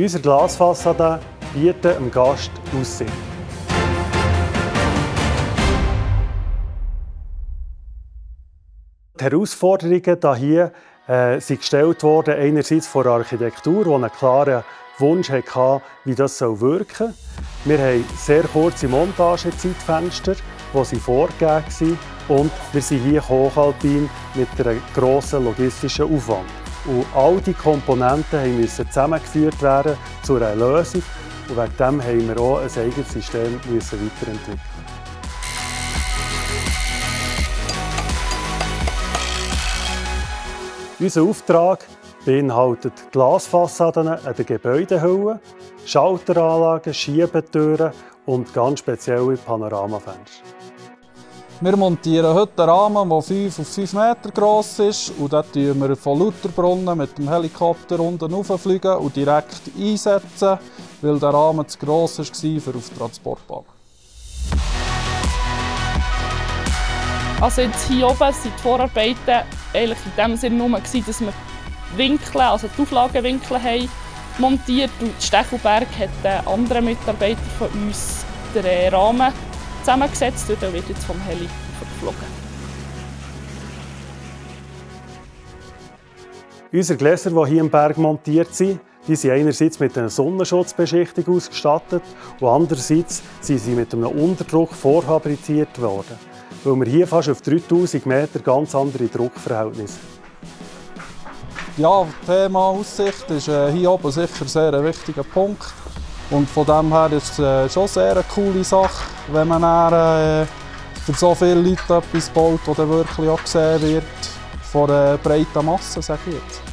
Unsere Glasfassade bietet dem Gast Aussicht. Die Herausforderungen hier äh, sind gestellt worden, einerseits von der Architektur, die einen klaren Wunsch hatte, wie das wirken soll. Wir haben sehr kurze Montagezeitfenster, die vorgegeben sind. Und wir sind hier hochalpin mit einem grossen logistischen Aufwand. Und all diese Komponenten müssen zusammengeführt werden zu einer Lösung. Und wegen dem haben wir auch ein eigenes System müssen weiterentwickeln. Unser Auftrag beinhaltet Glasfassaden an den Gebäudehüllen, Schalteranlagen, Schiebetüren und ganz spezielle Panoramafenster. Wir montieren heute einen Rahmen, der 5 auf 5 Meter groß ist. Und dort fliegen wir von Lauterbrunnen mit dem Helikopter unten rauffliegen und direkt einsetzen, weil der Rahmen zu gross war für auf Transportbahn. Also jetzt hier oben sind die Vorarbeiten eigentlich in dem Sinne nur, dass wir Winkel, also die Auflagenwinkel haben montiert und Stechelberg hat ein anderer Mitarbeiter von uns den Rahmen zusammengesetzt und der wird jetzt vom Heli geflogen. Unsere Gläser, die hier im Berg montiert sind, die sind einerseits mit einer Sonnenschutzbeschichtung ausgestattet und andererseits sind sie mit einem Unterdruck vorfabriziert worden weil wir hier fast auf 3000 Meter ganz andere Druckverhältnisse Ja, Thema Aussicht ist äh, hier oben sicher sehr ein wichtiger Punkt. Und von dem her ist es äh, schon sehr eine coole Sache, wenn man dann, äh, für so viele Leute etwas baut, das wirklich auch gesehen wird von einer breiten Masse, sage ich jetzt.